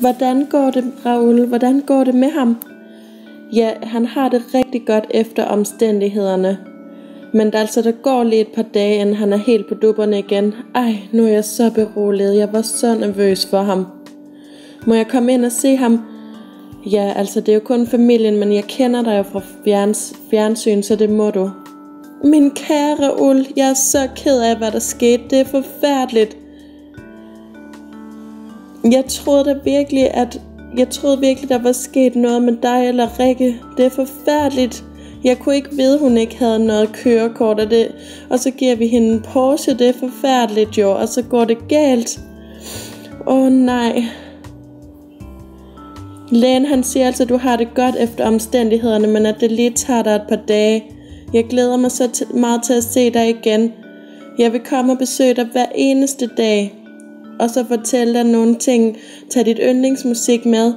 Hvordan går det, Raoul? Hvordan går det med ham? Ja, han har det rigtig godt efter omstændighederne. Men der, altså, der går lige et par dage, inden han er helt på dupperne igen. Ej, nu er jeg så beroliget. Jeg var så nervøs for ham. Må jeg komme ind og se ham? Ja, altså det er jo kun familien, men jeg kender dig jo fra fjerns, fjernsyn, så det må du. Min kære Ul, jeg er så ked af, hvad der skete. Det er forfærdeligt. Jeg troede da virkelig, at jeg troede virkelig, der var sket noget med dig eller Rikke. Det er forfærdeligt. Jeg kunne ikke vide, hun ikke havde noget kørekort, af det, og så giver vi hende en Porsche. Det er forfærdeligt jo, og så går det galt. Åh oh, nej. Lægen han siger altså, at du har det godt efter omstændighederne, men at det lige tager dig et par dage. Jeg glæder mig så meget til at se dig igen. Jeg vil komme og besøge dig hver eneste dag. Og så fortælle dig nogle ting. Tag dit yndlingsmusik med.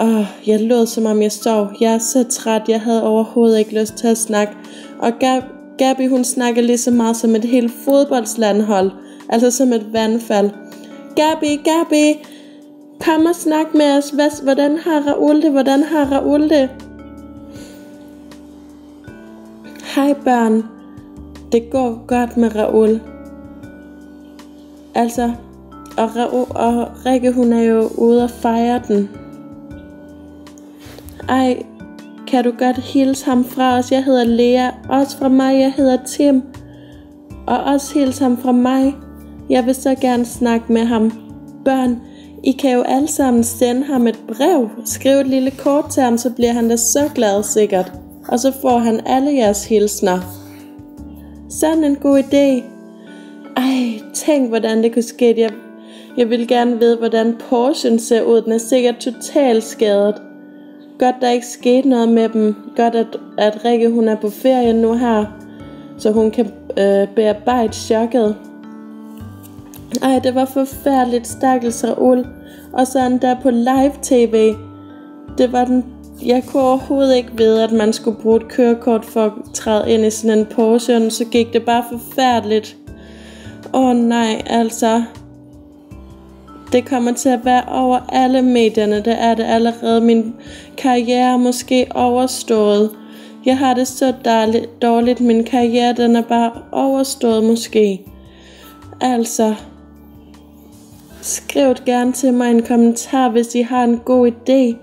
Åh, jeg lød som om jeg sov. Jeg er så træt, jeg havde overhovedet ikke lyst til at snakke. Og Gab- Gabi hun snakker lige så meget som et helt fodboldslandhold. Altså som et vandfald. Gabi, Gabi, kom og snak med os. Hvad, hvordan har Raoul det? Hvordan har Raoul det? Hej børn. Det går godt med Raoul. Altså, og, og Rikke hun er jo ude og fejre den. Ej, kan du godt hilse ham fra os? Jeg hedder Lea. Også fra mig, jeg hedder Tim. Og også hilse ham fra mig. Jeg vil så gerne snakke med ham. Børn, I kan jo alle sammen sende ham et brev. Skriv et lille kort til ham, så bliver han da så glad sikkert. Og så får han alle jeres hilsner. Sådan en god idé. Ej, tænk hvordan det kunne ske. Jeg, jeg vil gerne vide, hvordan Porschen ser ud. Den er sikkert totalt skadet. Godt, der ikke skete noget med dem. Godt, at, at Rikke hun er på ferie nu her, så hun kan øh, bearbejde chokket. Ej, det var forfærdeligt, stakkels Raoul. Og så der på live-tv. Det var den... Jeg kunne overhovedet ikke vide, at man skulle bruge et kørekort for at træde ind i sådan en Porsche, og så gik det bare forfærdeligt. Åh oh, nej, altså. Det kommer til at være over alle medierne. Det er det allerede. Min karriere er måske overstået. Jeg har det så dårligt. dårligt. Min karriere den er bare overstået måske. Altså, skriv gerne til mig en kommentar, hvis I har en god idé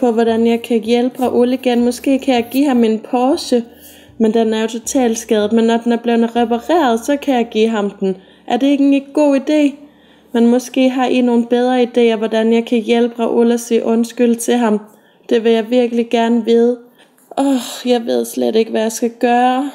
på, hvordan jeg kan hjælpe Ole igen. Måske kan jeg give ham en Porsche, men den er jo totalt skadet. Men når den er blevet repareret, så kan jeg give ham den. Er det ikke en god idé? Men måske har I nogle bedre idéer, hvordan jeg kan hjælpe Raoul at sige undskyld til ham. Det vil jeg virkelig gerne vide. Åh, oh, jeg ved slet ikke, hvad jeg skal gøre.